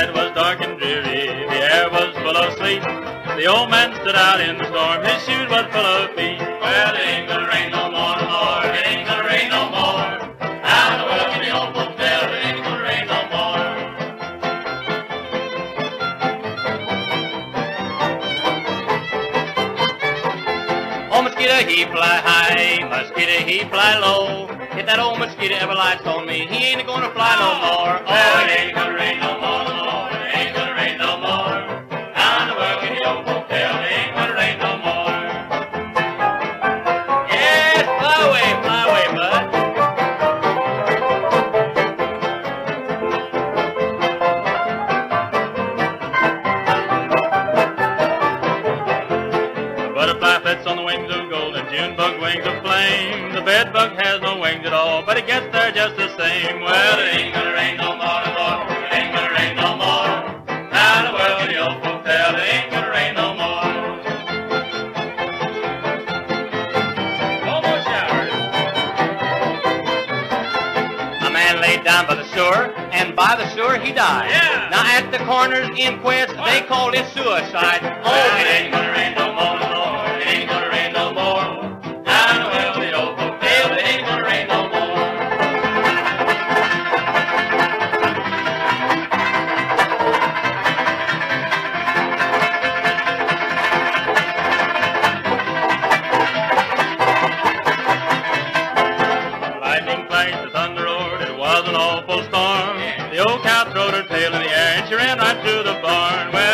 night was dark and dreary, the air was full of sleet. The old man stood out in the storm, his shoes was full of feet. Well, it ain't gonna rain no more, more, it ain't gonna rain no more. Out the work in the old folks tell, it ain't gonna rain no more. Oh, mosquito, he fly high, mosquito, he fly low. If that old mosquito ever lights on me, he ain't gonna fly no more. Oh, Butterfly on the wings of gold and June bug wings of flame. The bed bug has no wings at all, but it gets there just the same. Well, it ain't gonna rain no more, no more. It ain't gonna rain no more. Now the world in the old folks tell, it ain't gonna rain no more. No more showers. A man laid down by the sewer, and by the sewer he died. Yeah. Now at the coroner's inquest, they called it suicide. Oh, was an awful storm. The old cow throwed her tail in the air and she ran right through the barn.